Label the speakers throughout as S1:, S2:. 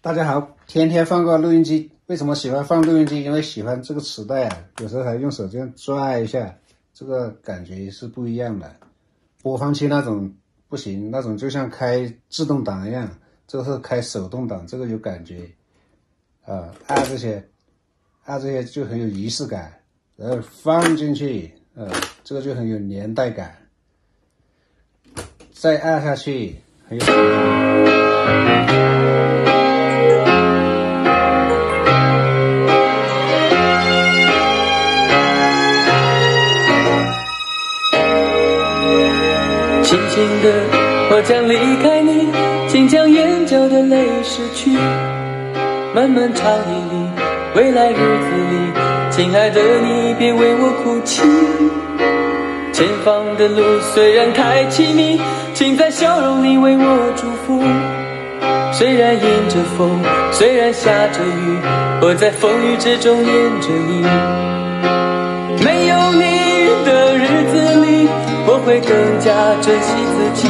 S1: 大家好，天天放个录音机，为什么喜欢放录音机？因为喜欢这个磁带啊，有时候还用手这样拽一下，这个感觉是不一样的。播放器那种不行，那种就像开自动挡一样，这个是开手动挡，这个有感觉啊，按这些，按这些就很有仪式感，然后放进去，呃，这个就很有年代感，再按下去，很有。
S2: 轻轻的，我将离开你，请将眼角的泪拭去。漫漫长夜里，未来日子里，亲爱的你别为我哭泣。前方的路虽然太凄迷，请在笑容里为我祝福。虽然迎着风，虽然下着雨，我在风雨之中念着你。会更加珍惜自己。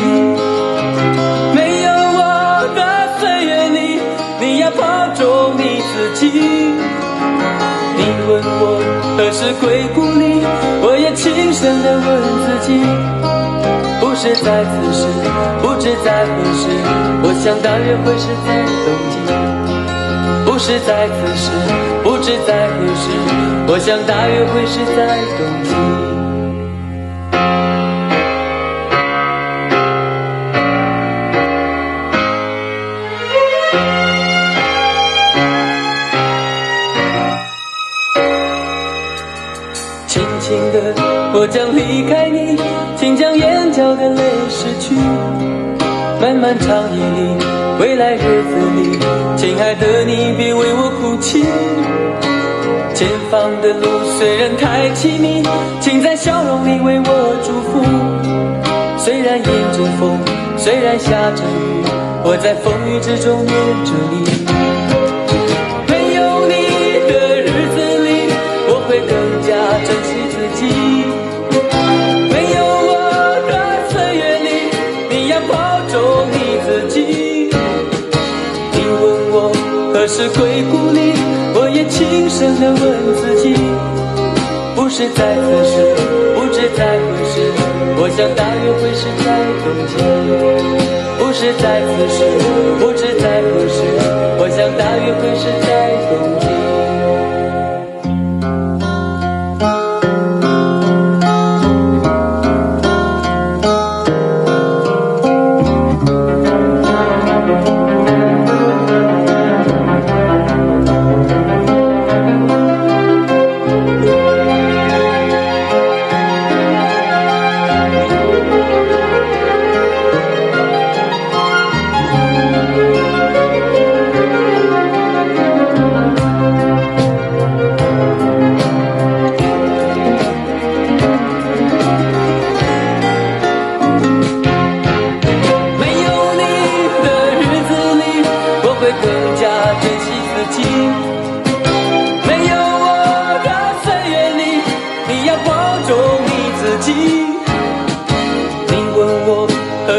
S2: 没有我的岁月里，你要保重你自己。你问我何时归故里，我也轻声地问自己。不是在此时，不知在何时，我想大约会是在冬季。不是在此时，不知在何时，我想大约会是在冬季。我将离开你，请将眼角的泪拭去。漫漫长夜里，未来日子里，亲爱的你别为我哭泣。前方的路虽然太凄迷，请在笑容里为我祝福。虽然迎着风，虽然下着雨，我在风雨之中念着你。你问我何时归故里，我也轻声地问自己，不是在此时，不知在何时，我想大约会是在冬季。不是在此时，不知在何时，我想大约会是在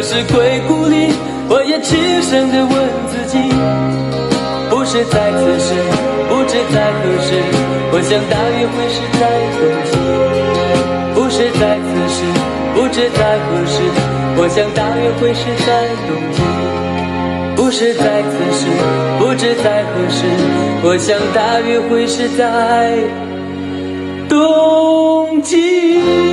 S2: 是归故里，我也轻声地问自己，不是在此时，不知在何时，我想大约会是在冬季。不是在此时，不知在何时，我想大约会是在冬季。不是在此时，不知在何时，我想大约会是在冬季。